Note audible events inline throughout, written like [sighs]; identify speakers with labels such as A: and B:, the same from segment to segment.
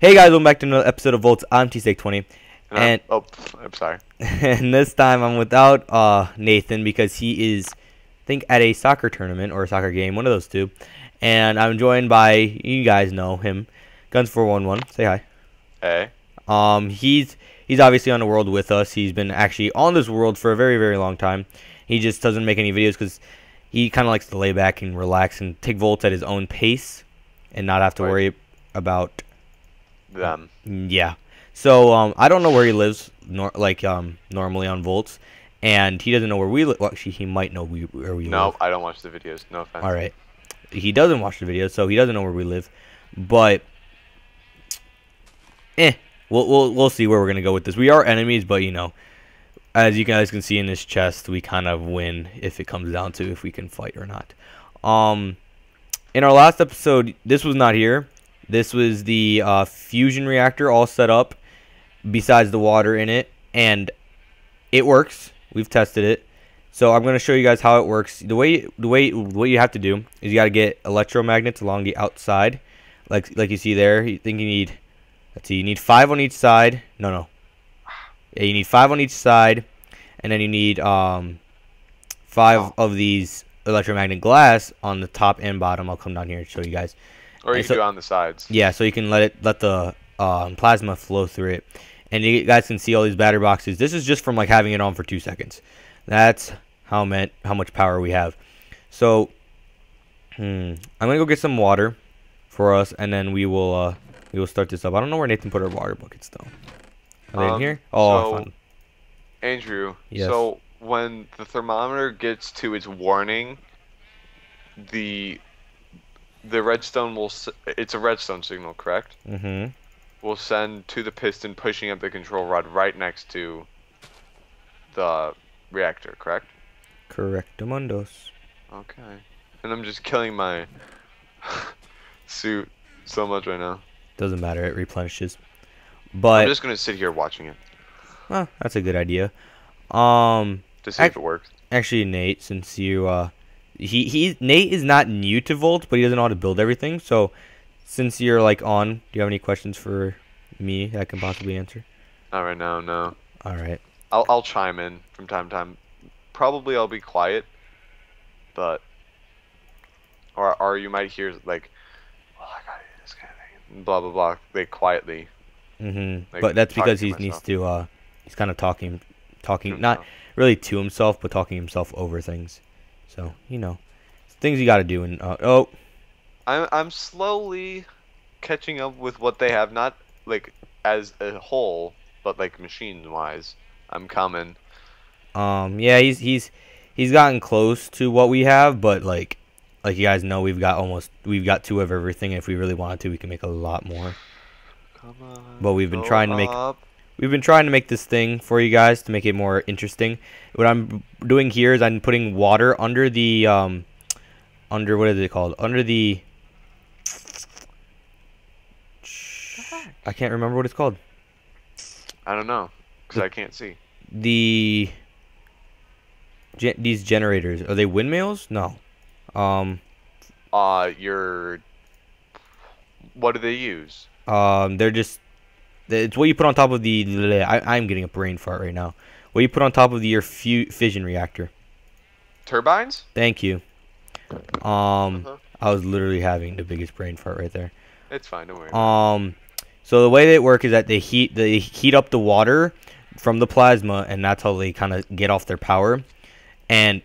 A: Hey guys, welcome back to another episode of Voltz. I'm T-Steak20.
B: And,
A: And-
B: I'm, oh, I'm sorry. [laughs]
A: and this time I'm without uh, Nathan because he is, I think, at a soccer tournament or a soccer game, one of those two. And I'm joined by, you guys know him, Guns411. Say hi.
B: Hey.
A: Um, he's he's obviously on the world with us. He's been actually on this world for a very very long time. He just doesn't make any videos because he kind of likes to lay back and relax and take Voltz at his own pace and not have to
B: Right.
A: worry about
B: Them.
A: yeah. So um, I don't know where he lives, nor- like um, normally on Voltz, and he doesn't know where we live. Well, actually, he might know we, where we
B: No,
A: live.
B: I don't watch the videos. No offense.
A: All right. He doesn't watch the videos, so he doesn't know where we live. But eh, we'll we'll we'll see where we're gonna go with this. We are enemies, but you know, as you guys can see in this chest, we kind of win if it comes down to if we can fight or not. Um, in our last episode, this was not here. This was the uh, fusion reactor all set up, besides the water in it, and it works. We've tested it. So I'm going to show you guys how it works. The way the way what you have to do is you got to get electromagnets along the outside, like like you see there. You think you need, let's see, you need five on each side. No, no. Yeah, you need five on each side, and then you need um five of these electromagnet glass on the top and bottom. I'll come down here and show you guys.
B: Or you
A: so-
B: do it on the sides.
A: Yeah, so you can let it let the um, plasma flow through it, and you guys can see all these battery boxes. This is just from like having it on for two seconds. That's how meant how much power we have. So, hmm, I'm gonna go get some water for us, and then we will uh we will start this up. I don't know where Nathan put our water buckets though. Are they in
B: Um,
A: here? Oh,
B: so-. Andrew,
A: Yes.
B: so when the thermometer gets to its warning, the the redstone will s- it's a redstone signal, correct?
A: Mhm.
B: Will send to the piston pushing up the control rod right next to the reactor, correct?
A: Correct, Correctamundos.
B: Okay. And I'm just killing my [laughs] suit so much right now.
A: Doesn't matter. It replenishes. But I'm
B: just gonna sit here watching it
A: well, that's a good idea. Um.
B: to see if it works.
A: actually Nate, since you uh he he Nate is not new to Volt, but he doesn't know how to build everything. So since you're like on, do you have any questions for me that I can possibly answer?
B: Not right now, no.
A: All right.
B: I'll I'll chime in from time to time. Probably I'll be quiet, but or or you might hear like, well, I gotta do this kind of thing, blah blah blah. Like quietly.
A: Mhm.
B: Like,
A: but that's because he needs to uh he's kind of talking talking not really to himself, but talking himself over things. So, you know, things you got to do and uh, oh,
B: I'm I'm slowly catching up with what they have, not like as a whole, but like machine wise. I'm coming.
A: Um, yeah, he's he's he's gotten close to what we have, but like like you guys know, we've got almost we've got two of everything. If we really wanted to, we can make a lot more.
B: Come on.
A: But we've been trying to make-
B: up.
A: We've been trying to make this thing for you guys to make it more interesting. What I'm doing here is I'm putting water under the um under what is it called? Under the I can't remember what it's called.
B: I don't know, cause I can't see.
A: The gen- these generators are they windmills? No. Um
B: Uh, your. What do they use?
A: Um, they're just it's what you put on top of the. I, I'm getting a brain fart right now. What you put on top of the, your fu- fission reactor.
B: Turbines?
A: Thank you. Um,
B: Uh-huh.
A: I was literally having the biggest brain fart right there.
B: It's fine. Don't worry.
A: Um, so the way they work is that they heat they heat up the water from the plasma, and that's how they kind of get off their power. And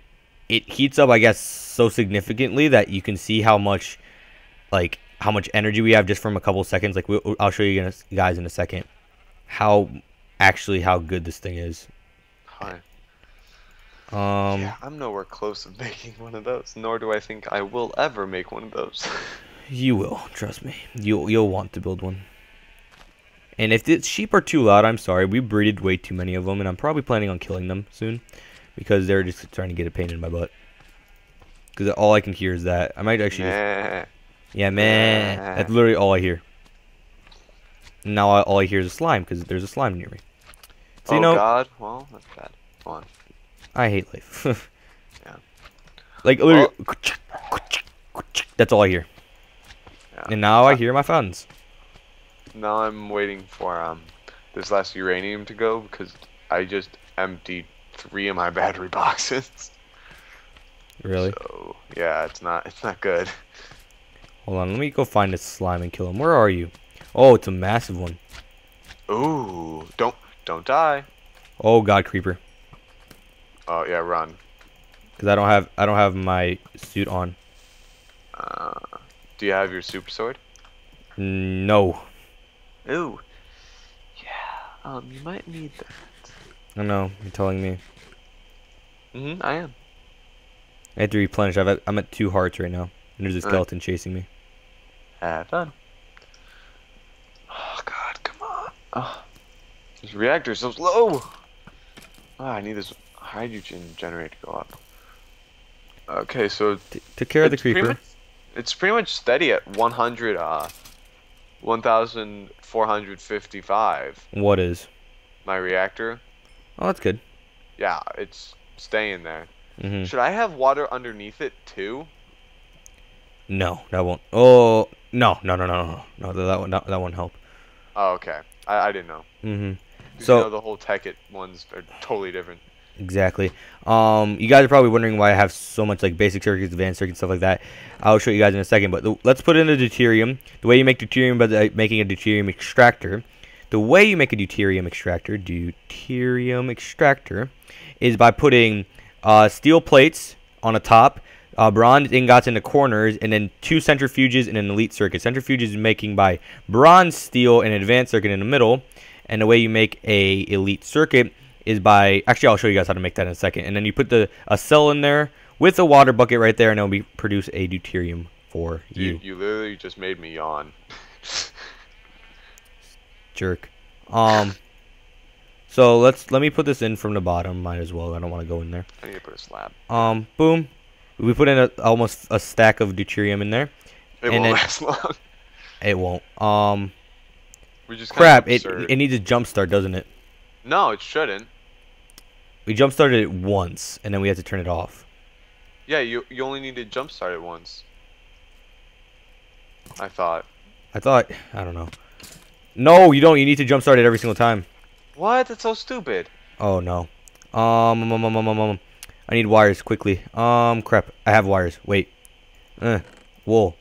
A: it heats up, I guess, so significantly that you can see how much, like, how much energy we have just from a couple seconds. Like, we, I'll show you guys- in a second how actually how good this thing is.
B: Hi.
A: Um,
B: yeah, I'm nowhere close to [laughs] making one of those. Nor do I think I will ever make one of those. [laughs]
A: you will trust me. You'll you'll want to build one. And if the sheep are too loud, I'm sorry. We breeded way too many of them, and I'm probably planning on killing them soon because they're just trying to get a pain in my butt. Because all I can hear is that. I might actually. Just,
B: Nah.
A: Yeah, man.
B: Nah.
A: That's literally all I hear. Now I, all I hear is a slime because there's a slime near me. So
B: oh
A: you know,
B: God. Well, that's bad. Go on.
A: I hate life. [laughs]
B: Yeah.
A: Like literally, that's all I hear.
B: Yeah.
A: And now I hear my fans.
B: now I'm waiting for um this last uranium to go because I just emptied three of my [laughs] battery boxes.
A: Really?
B: So yeah, it's not it's not good.
A: Hold on, let me go find this slime and kill him. Where are you? Oh, it's a massive one.
B: Ooh, don't don't die.
A: Oh god, creeper.
B: Oh yeah, run.
A: Cause I don't have I don't have my suit on.
B: Uh, do you have your super sword?
A: No.
B: Ooh. Yeah. Um, you might need that.
A: I know. You're telling me.
B: Mhm. I am.
A: I have to replenish. I've I'm at two hearts right now. And there's a
B: Alright.
A: skeleton chasing me.
B: Have fun. Oh God, come on. Oh, this reactor's so slow. Oh, I need this hydrogen generator to go up. Okay, so
A: T- took care of the
B: it's pretty
A: creeper.
B: much- it's pretty much steady at 100, uh, 1,455.
A: What is?
B: My reactor.
A: Oh, that's good.
B: Yeah, it's staying there.
A: hmm
B: Should I have water underneath it too?
A: No, that won't. Oh, no, no, no, no, no, no. That, that one, that, that won't help.
B: Oh, okay. I, I didn't know.
A: hmm
B: 'Cause,
A: So-
B: you know, the whole Tekkit ones are totally different.
A: Exactly. Um, you guys are probably wondering why I have so much like basic circuits, advanced circuits, stuff like that. I'll show you guys in a second. But the, let's put in the deuterium. The way you make deuterium by the, making a deuterium extractor. The way you make a deuterium extractor, deuterium extractor, is by putting uh, steel plates on the top, uh, bronze ingots in the corners, and then two centrifuges and an elite circuit. Centrifuges is making by bronze steel and advanced circuit in the middle. And the way you make a elite circuit is by actually I'll show you guys how to make that in a second. And then you put the a cell in there with a water bucket right there, and it'll be produce a deuterium for you,
B: you literally just made me yawn. [laughs]
A: jerk. Um. So let's let me put this in from the bottom. Might as well. I don't want to go in there.
B: I need to put a slab.
A: Um. Boom. We put in a, almost a stack of deuterium in there.
B: It won't
A: then-
B: last [laughs] long.
A: It won't. Um.
B: We just
A: Crap. It it needs a jump start, doesn't it?
B: no, it shouldn't.
A: We jump started it once, and then we had to turn it off.
B: Yeah, you you only need to jump start it once. I thought.
A: I thought. I don't know. No, you don't. You need to jump start it every single time.
B: What? That's so stupid.
A: Oh no. Um, um, um, um, um, um, I need wires quickly. Um, crap. I have wires. Wait. Uh, wool.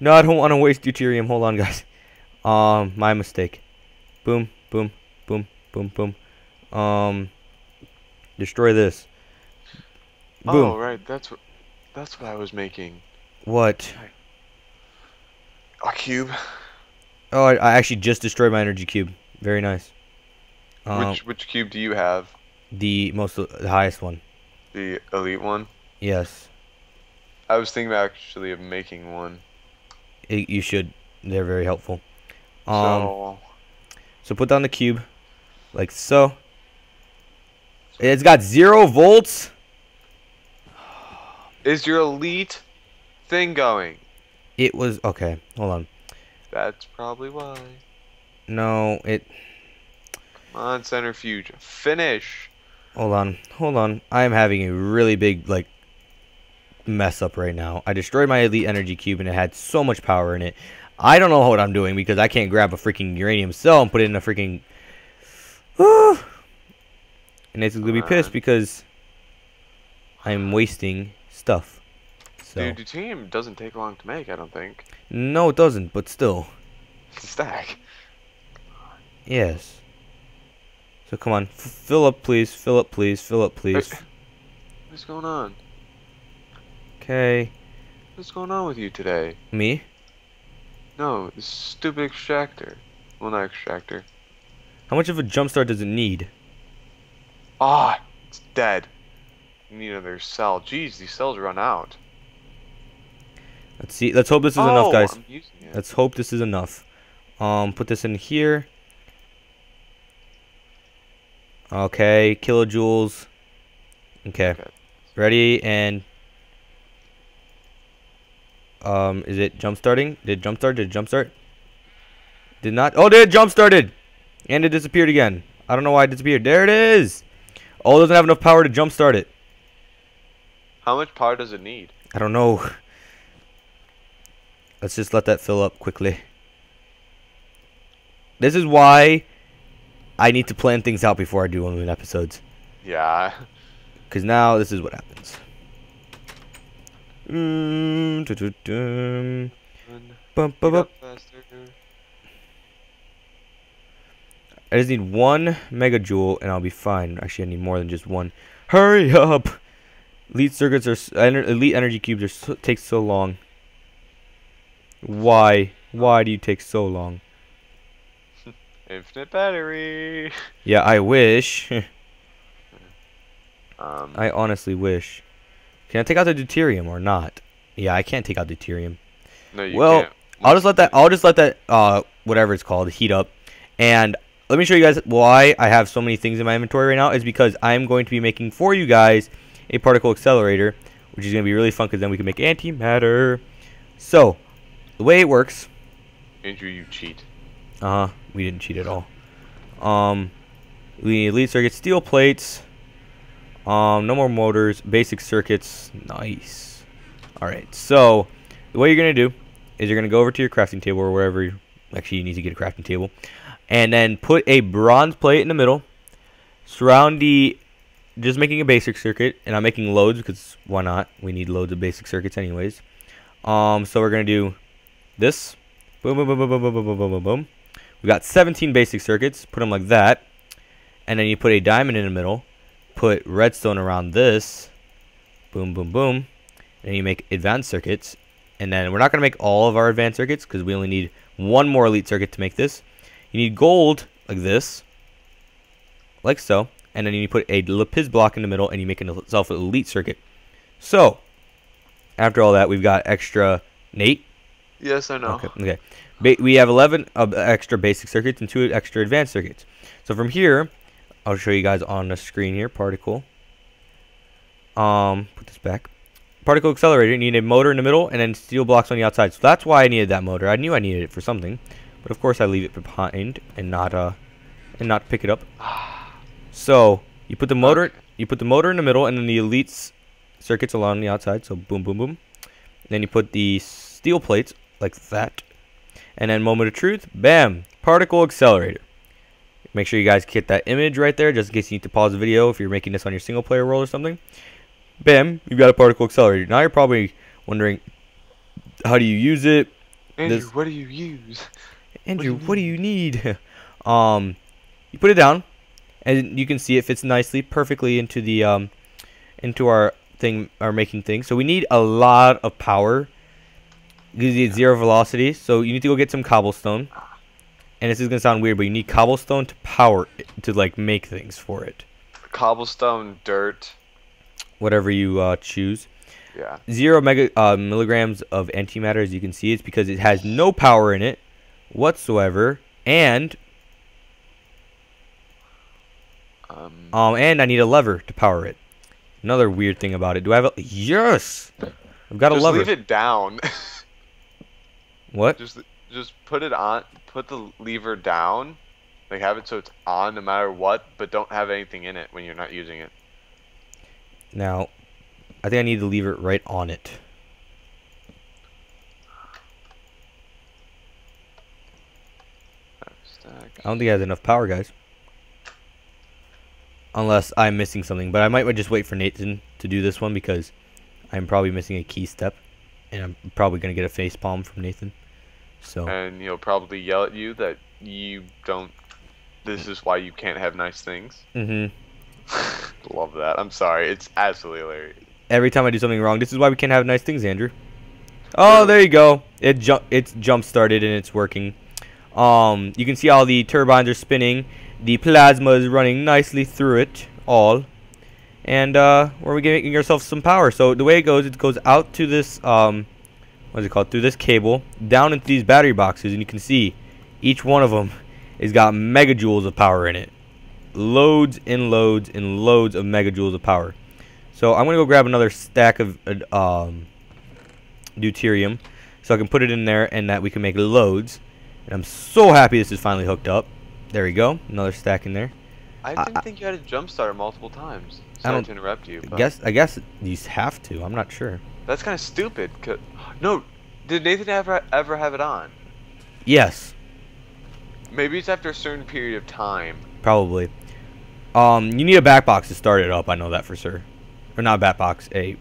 A: No, I don't want to waste deuterium. Hold on, guys. [laughs] Um, my mistake. Boom, boom, boom, boom, boom. Um, destroy this. Boom.
B: Oh right, that's what that's what I was making.
A: What?
B: A cube.
A: Oh, I, I actually just destroyed my energy cube. Very nice. Um,
B: which which cube do you have?
A: the most, the highest one.
B: The elite one.
A: Yes.
B: I was thinking actually of making one.
A: It, you should. They're very helpful. Um.
B: so
A: So put down the cube, like so. It's got zero volts.
B: is your elite thing going?
A: It was okay. Hold on.
B: That's probably why.
A: No, it.
B: Come on, centrifuge. Finish.
A: Hold on. Hold on. I am having a really big like mess up right now. I destroyed my elite energy cube and it had so much power in it. I don't know what I'm doing because I can't grab a freaking uranium cell and put it in a freaking. [sighs] and it's gonna be pissed because I'm wasting stuff. So
B: Dude, deuterium doesn't take long to make. I don't think.
A: no, it doesn't. But still.
B: Stack.
A: Yes. So come on, f- fill up, please. Fill up, please. Fill up, please.
B: What's going on?
A: Okay.
B: What's going on with you today?
A: Me?
B: No, this stupid extractor. Well, not extractor.
A: How much of a jumpstart does it need?
B: Ah, it's dead. You need another cell. Jeez, these cells run out.
A: Let's see. Let's hope this is
B: oh,
A: enough, guys.
B: I'm using it.
A: Let's hope this is enough. Um, put this in here. Okay, kilojoules. Okay.
B: Okay.
A: Ready and um, is it jump starting? Did it jump start? Did it jump start? Did not. Oh, did it jump started? And it disappeared again. I don't know why it disappeared. There it is. Oh, it doesn't have enough power to jump start it.
B: How much power does it need?
A: I don't know. Let's just let that fill up quickly. This is why I need to plan things out before I do one of the episodes.
B: Yeah.
A: Because now this is what happens. Mm, dun-dun-dun. Bum, bum, bum. I just need one mega joule and I'll be fine. Actually, I need more than just one. Hurry up! Elite circuits are elite energy cubes are so, take so long. Why? Why do you take so long?
B: Infinite battery.
A: Yeah, I wish. [laughs]
B: Um,
A: I honestly wish. Can I take out the deuterium or not? Yeah, I can't take out deuterium.
B: no, you
A: well,
B: can't.
A: I'll just let that. I'll just let that. Uh, whatever it's called, heat up. And let me show you guys why I have so many things in my inventory right now. Is because I'm going to be making for you guys a particle accelerator, which is going to be really fun because then we can make antimatter. So, the way it works.
B: Andrew, you cheat.
A: Uh huh. We didn't cheat at all. Um, we lead circuits, steel plates. Um, no more motors, basic circuits. Nice. All right. So, way you're gonna do is you're gonna go over to your crafting table or wherever. You, actually, you need to get a crafting table, and then put a bronze plate in the middle. Surround the. Just making a basic circuit, and I'm making loads because why not? We need loads of basic circuits anyways. Um, so we're gonna do this. Boom, boom, boom, boom, boom, boom, boom, boom, boom, boom, boom. We got 17 basic circuits. Put them like that, and then you put a diamond in the middle. Put redstone around this. Boom, boom, boom. And you make advanced circuits. And then we're not gonna make all of our advanced circuits because we only need one more elite circuit to make this. You need gold like this, like so, and then you put a lapis block in the middle, and you make yourself an elite circuit. So, after all that, we've got extra Nate.
B: Yes, I know.
A: Okay. Okay. Ba- we have 11 of extra basic circuits and two extra advanced circuits. So from here, I'll show you guys on the screen here. Particle. Um, put this back. Particle accelerator. You need a motor in the middle and then steel blocks on the outside. So that's why I needed that motor. I knew I needed it for something, but of course I leave it behind and not uh and not pick it up. So you put the motor. You put the motor in the middle and then the elites circuits along the outside. So boom, boom, boom. Then you put the steel plates like that. And then moment of truth, bam, particle accelerator. Make sure you guys get that image right there, just in case you need to pause the video if you're making this on your single player world or something. Bam, you've got a particle accelerator. Now you're probably wondering, how do you use it?
B: Andrew,
A: This-
B: what do you use? [laughs]
A: Andrew,
B: do you
A: what do you need? [laughs] um, you put it down, and you can see it fits nicely, perfectly into the um, into our thing, our making thing. So we need a lot of power. Because you zero velocity, so you need to go get some cobblestone. And this is gonna sound weird, but you need cobblestone to power it, to like make things for it.
B: Cobblestone, dirt.
A: Whatever you uh, choose.
B: Yeah.
A: Zero mega uh, milligrams of antimatter, as you can see, it's because it has no power in it whatsoever, and
B: Um,
A: Um, and I need a lever to power it. Another weird thing about it. Do I have a yes? I've got a
B: just
A: lever.
B: leave it down. [laughs]
A: What?
B: just just put it on. Put the lever down. Like have it so it's on no matter what, but don't have anything in it when you're not using it.
A: Now, I think I need to leave it right on it. I don't think it has enough power, guys. Unless I'm missing something, but I might just wait for Nathan to do this one because I'm probably missing a key step, and I'm probably gonna get a face palm from Nathan. So
B: And he'll probably yell at you that you don't. This is why you can't have nice things.
A: hmm [laughs]
B: Love that. I'm sorry. It's absolutely hilarious.
A: every time I do something wrong, this is why we can't have nice things, Andrew. Oh, there you go. It jump. It's jump started and it's working. Um, you can see all the turbines are spinning. The plasma is running nicely through it all, and uh, we're getting ourselves some power. So the way it goes, it goes out to this um, what is it called? Through this cable down into these battery boxes, and you can see each one of them has got megajoules of power in it. Loads and loads and loads of megajoules of power. So I'm gonna go grab another stack of uh, um, deuterium, so I can put it in there, and that we can make loads. And I'm so happy this is finally hooked up. There we go, another stack in there.
B: I
A: I-
B: didn't think you had to jump start multiple times.
A: I
B: Sorry
A: don't-
B: to interrupt you.
A: I
B: But
A: guess I guess you have to. I'm not sure.
B: That's kind of stupid. no, did Nathan ever ever have it on?
A: Yes.
B: Maybe it's after a certain period of time.
A: Probably. Um, you need a bat box to start it up. I know that for sure. Or not a bat box, a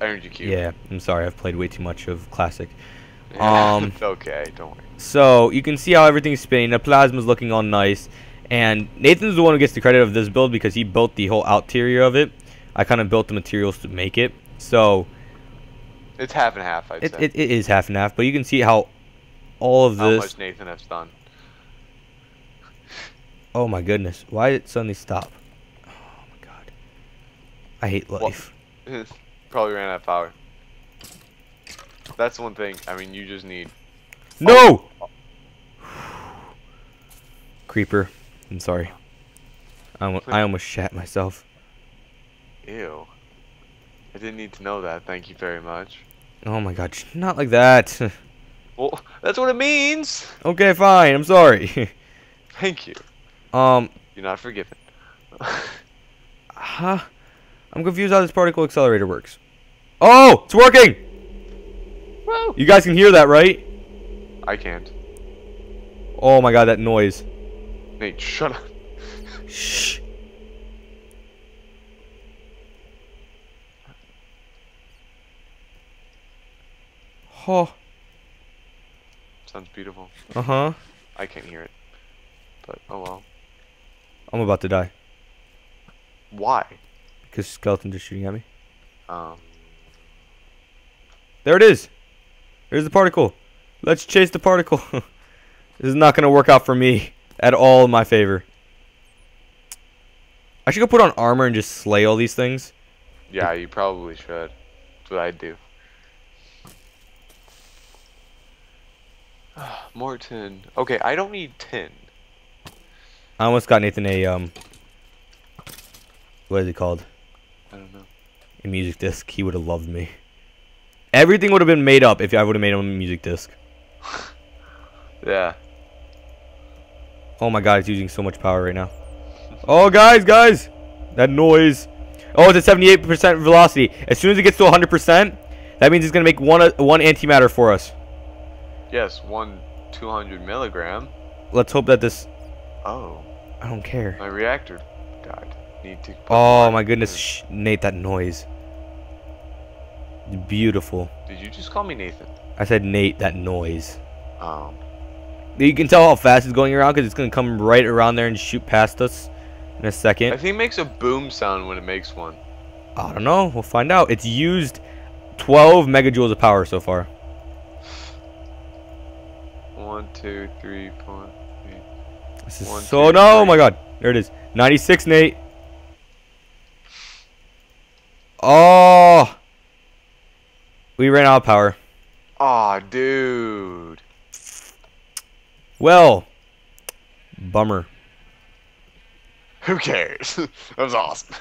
B: Energy cube.
A: yeah. I'm sorry, I've played way too much of classic. [laughs] Um,
B: it's okay. Don't worry.
A: So you can see how everything's spinning. The plasma's looking all nice, and Nathan's the one who gets the credit of this build because he built the whole outerior of it. I kind of built the materials to make it. So
B: It's half and half. I'd
A: it,
B: say.
A: it, it is half and half, but you can see how all of this.
B: How much Nathan has done.
A: Oh my goodness! Why did it suddenly stop? Oh my god! I hate
B: Well-
A: life. [laughs]
B: Probably ran out of power. That's one thing. I mean, you just need.
A: No! [sighs] Creeper. I'm sorry. I, almo- I almost shat myself.
B: Ew. I didn't need to know that. Thank you very much.
A: Oh my god, not like that. [laughs]
B: Well, that's what it means.
A: okay, fine. I'm sorry. [laughs]
B: Thank you.
A: um,
B: You're not forgiven. [laughs]
A: huh? I'm confused how this particle accelerator works. Oh, it's working!
B: Woo!
A: You guys can hear that, right?
B: I can't.
A: Oh my god, that noise.
B: Nate, shut up.
A: Shh. Oh,
B: Sounds beautiful.
A: uh huh.
B: I can't hear it. But oh well.
A: I'm about to die
B: Why?
A: because skeletons are shooting at me.
B: Um.
A: There it is. There's the particle. Let's chase the particle. [laughs] this is not going to work out for me at all in my favor. I should go put on armor and just slay all these things.
B: Yeah, you probably should. That's what I'd do. [sighs] More tin. Okay, I don't need tin.
A: I almost got Nathan a um. What is it called?
B: I don't know.
A: A music disc. He would have loved me. Everything would have been made up if I would have made him a music disc. [laughs]
B: Yeah.
A: Oh my god, it's using so much power right now. Oh, guys, guys! That noise. Oh, it's at 78% velocity. As soon as it gets to 100%, that means it's going to make one, uh, one antimatter for us.
B: Yes, one 200 milligram.
A: Let's hope that this...
B: Oh,
A: I don't care.
B: my reactor died. Need to.
A: Oh my goodness, Shh, Nate, that noise. Beautiful.
B: Did you just call me Nathan?
A: I said Nate, that noise.
B: Um.
A: You can tell how fast it's going around because it's going to come right around there and shoot past us in a second.
B: I think it makes a boom sound when it makes one.
A: I don't know. We'll find out. It's used 12 megajoules of power so far.
B: One, two, three, four. Three.
A: This is
B: One,
A: so
B: two,
A: no. Oh
B: three.
A: my god. There it is. 96, Nate. Oh. We ran out of power.
B: Aw, dude.
A: Well. Bummer.
B: Who cares? [laughs] that was awesome.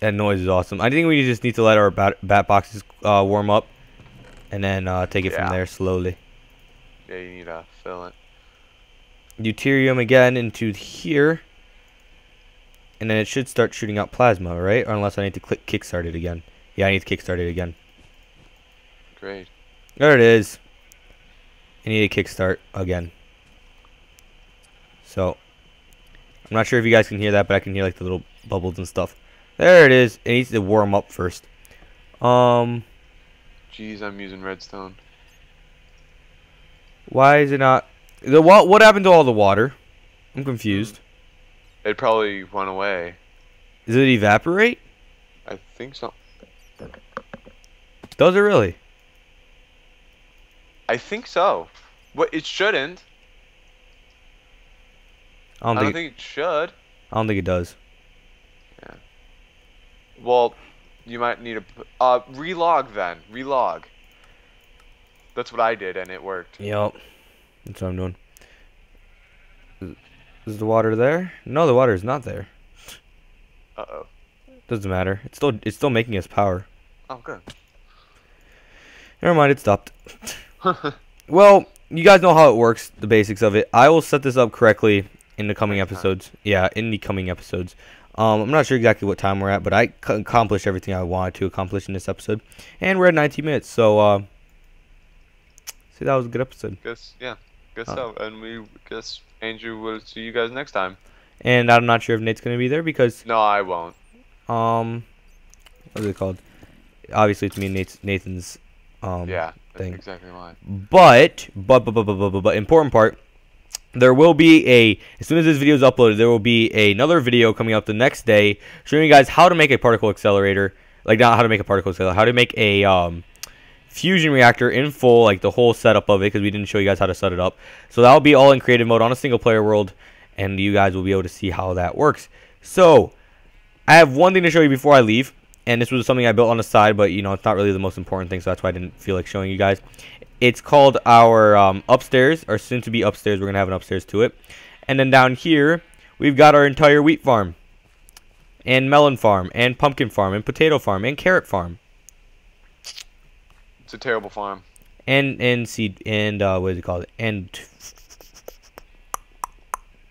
A: That noise is awesome. I think we just need to let our bat, bat boxes uh, warm up. And then uh, take it
B: Yeah.
A: from there slowly.
B: Yeah, you need to fill it.
A: Deuterium again into here. And then it should start shooting out plasma, right? Or unless I need to click kickstart it again. Yeah, I need to kickstart it again.
B: Great.
A: There it is. I need a kickstart again. So, I'm not sure if you guys can hear that, but I can hear like the little bubbles and stuff. There it is. It needs to warm up first. Um,
B: Jeez, I'm using redstone.
A: Why is it not? The what? What happened to all the water? I'm confused.
B: It probably went away.
A: Does it evaporate?
B: I think so.
A: Does it really?
B: I think so. What? It shouldn't.
A: I don't
B: I don't
A: think.
B: think it should.
A: I don't think it does. Yeah.
B: Well, you might need a p- uh relog then. Relog. That's what I did, and it worked.
A: Yep. That's what I'm doing. Is, the water there? No, the water is not there.
B: Uh oh.
A: Doesn't matter. It's still it's still making us power.
B: Oh, good.
A: Never mind, it stopped. [laughs] Well, you guys know how it works, the basics of it. I will set this up correctly in the coming episodes. Yeah, in the coming episodes. Um, I'm not sure exactly what time we're at, but I c- accomplished everything I wanted to accomplish in this episode, and we're at 19 minutes. So, uh, see, that was a good episode.
B: guess yeah. Guess
A: Uh.
B: so. And we guess Andrew will see you guys next time.
A: And I'm not sure if Nate's gonna be there because
B: No, I won't.
A: um, what is it called? Obviously, it's me and Nate's, Nathan's um
B: yeah, that's
A: thing.
B: exactly why.
A: But, but, but, but, but, but, but, but, important part, there will be a, as soon as this video is uploaded, there will be another video coming up the next day showing you guys how to make a particle accelerator, like not how to make a particle accelerator, how to make a um, fusion reactor in full, like the whole setup of it, because we didn't show you guys how to set it up. So that will be all in creative mode on a single player world, and you guys will be able to see how that works. So, I have one thing to show you before I leave, and this was something I built on the side, but you know it's not really the most important thing, so that's why I didn't feel like showing you guys. It's called our um, upstairs, or soon to be upstairs. We're gonna have an upstairs to it, and then down here we've got our entire wheat farm, and melon farm, and pumpkin farm, and potato farm, and carrot farm,
B: It's a terrible farm.
A: and and seed and uh, what is it called? And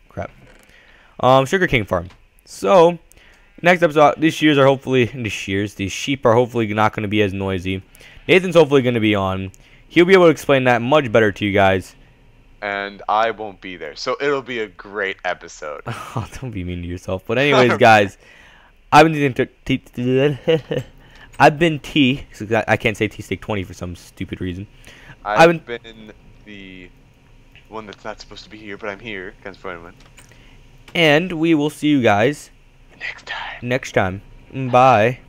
A: crap, um, sugar cane farm. So next episode, these shears are hopefully these shears, these sheep are hopefully not going to be as noisy. Nathan's hopefully going to be on. He'll be able to explain that much better to you guys.
B: And I won't be there. So it'll be a great episode.
A: Oh, don't be mean to yourself. But anyways, guys, I've been I've been T. I can't say T Steak 20 for some stupid reason.
B: I've
A: I've
B: been the one that's not supposed to be here, but I'm here. Guns anyone.
A: And we will see you guys
B: Next time.
A: next time. Bye.